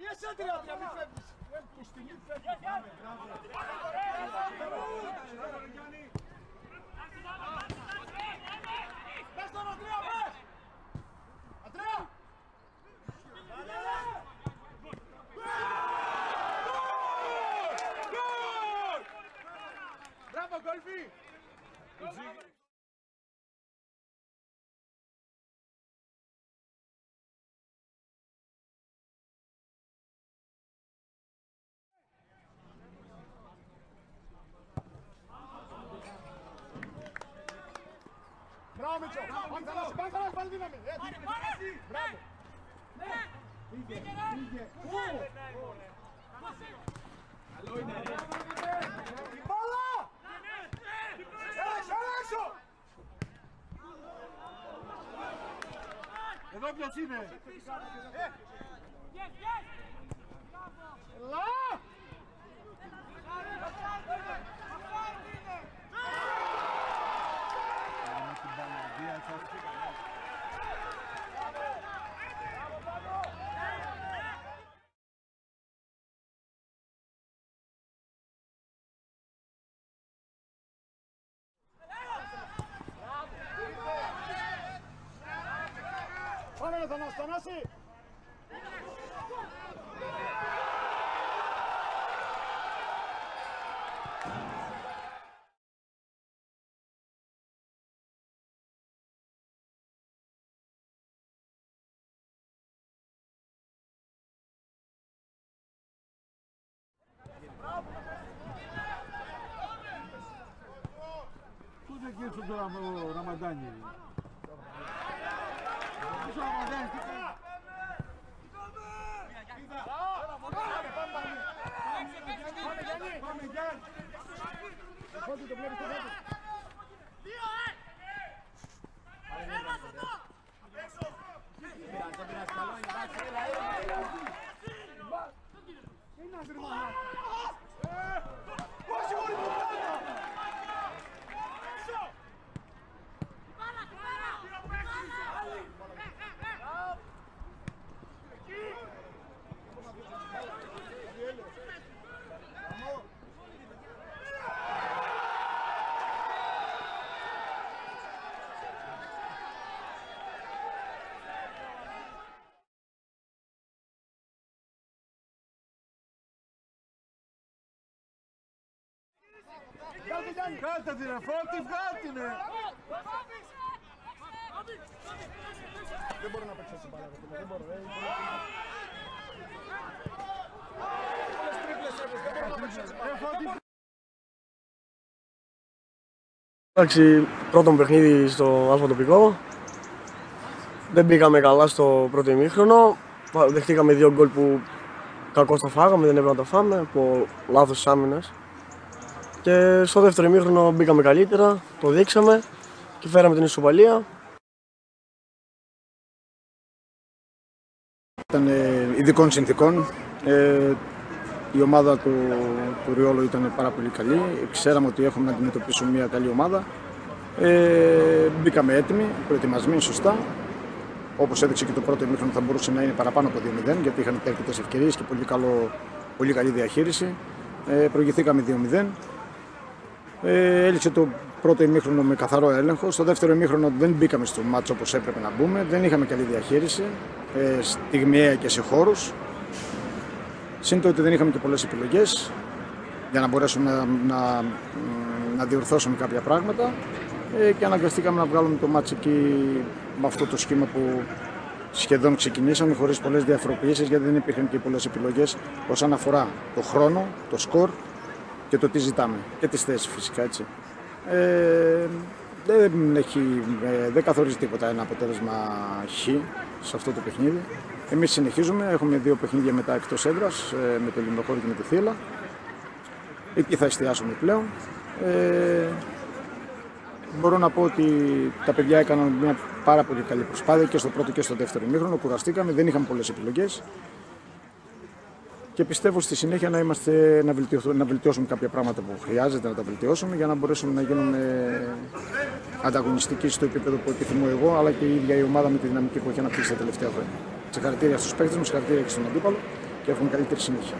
Jeszcze drobia, my pewnie... Puszczynicy, prawie, prawie. Μην φεύγεις. Ε, που στιγμή φεύγει. Μπράβο, Γιάννη. Πες τον Αντρέα, πες. Αντρέα. Μπράβο, κολφί. Μπράβο, Μίτσο. Πάμε Θανάση, πάμε Θανάση, πάλι δύναμη. Έτσι. Μπράβο. Πήγε, πήγε. Η μπάλα! Έλα, έλα έξω! Εδώ ποιος είναι? Έλα! Πάμε ρε Θανάση, Θανάση! Πού δεν κύριο τώρα ο Ραμαντάνι. Πού ο Ραμαντάνι, τι κάνει. Πάμε Γιάννη! Βγάλτε Γιάννη! Βγάλτε την ρε Φώτη, βγάλτε την ρε. Δεν μπορώ να παίξω έτσι μπάλα, ρε φίλε, δεν μπορώ. ε, Πολλές τρίπλες έπαιζε, δεν μπορώ να παίξω έτσι μπάλα. Ρε Φώτη, Εντάξει, πρώτο μου παιχνίδι στο αλφα τοπικό. Δεν πήγαμε καλά στο πρώτο ημίχρονο. Πα- Δεχτήκαμε δύο γκολ που κακώ τα φάγαμε, δεν έπρεπε να τα φάμε από λάθος τη άμυνας. Και στο δεύτερο ημίχρονο μπήκαμε καλύτερα, το δείξαμε και φέραμε την ισοπαλία. Ήταν ε, ειδικών συνθήκων. Ε, η ομάδα του, του Ριόλο ήταν πάρα πολύ καλή. Ξέραμε ότι έχουμε να αντιμετωπίσουμε μια καλή ομάδα. Ε, μπήκαμε έτοιμοι, προετοιμασμένοι σωστά. Όπως έδειξε και το πρώτο ημίχρονο, θα μπορούσε να είναι παραπάνω από 2-0 γιατί είχαν και αρκετές ευκαιρίες και πολύ, καλό, πολύ καλή διαχείριση. Ε, προηγηθήκαμε 2-0. Ε, έληξε το πρώτο ημίχρονο με καθαρό έλεγχο. Στο δεύτερο ημίχρονο δεν μπήκαμε στο μάτσο όπως έπρεπε να μπούμε. Δεν είχαμε καλή διαχείριση, ε, στιγμιαία και σε χώρους. Συν το ότι δεν είχαμε και πολλές επιλογές για να μπορέσουμε να, να, να διορθώσουμε κάποια πράγματα ε, και αναγκαστήκαμε να βγάλουμε το μάτσο εκεί με αυτό το σχήμα που σχεδόν ξεκινήσαμε χωρίς πολλές διαφοροποιήσεις γιατί δεν υπήρχαν και πολλές επιλογές όσον αφορά το χρόνο, το σκορ και το τι ζητάμε και τις θέσεις φυσικά έτσι. Ε, δεν, έχει, ε, δεν καθορίζει τίποτα ένα αποτέλεσμα χ σε αυτό το παιχνίδι. Εμείς συνεχίζουμε, έχουμε δύο παιχνίδια μετά εκτός έδρας με το Λιμνοχώρι και με τη Θήλα. Εκεί θα εστιάσουμε πλέον. Ε, μπορώ να πω ότι τα παιδιά έκαναν μια πάρα πολύ καλή προσπάθεια και στο πρώτο και στο δεύτερο ημίχρονο. Κουραστήκαμε, δεν είχαμε πολλές επιλογές. Και πιστεύω στη συνέχεια να, είμαστε, να, βελτιώσουμε, να βελτιώσουμε κάποια πράγματα που χρειάζεται να τα βελτιώσουμε για να μπορέσουμε να γίνουμε ανταγωνιστικοί στο επίπεδο που επιθυμώ εγώ, αλλά και η ίδια η ομάδα με τη δυναμική που έχει αναπτύξει τα τελευταία χρόνια. Συγχαρητήρια στους παίκτες μου, συγχαρητήρια και στον αντίπαλο και έχουμε καλύτερη συνέχεια.